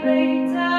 great